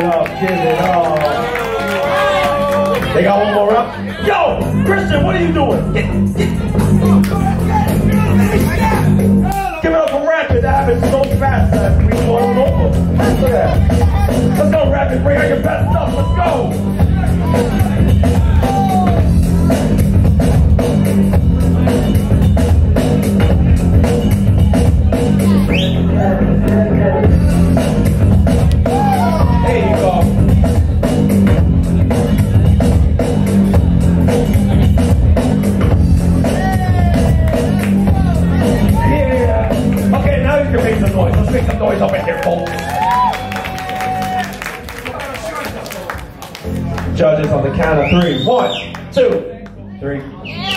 give it up. They got one more up. Yo, Christian, what are you doing? Give it up for Rapid. That happened so fast that we blown over. Look at that. Let's go, Rapid. Bring out your best stuff. Let's go. Noise. Let's make some noise up in here, folks. Judges on the count of three. One, two, three.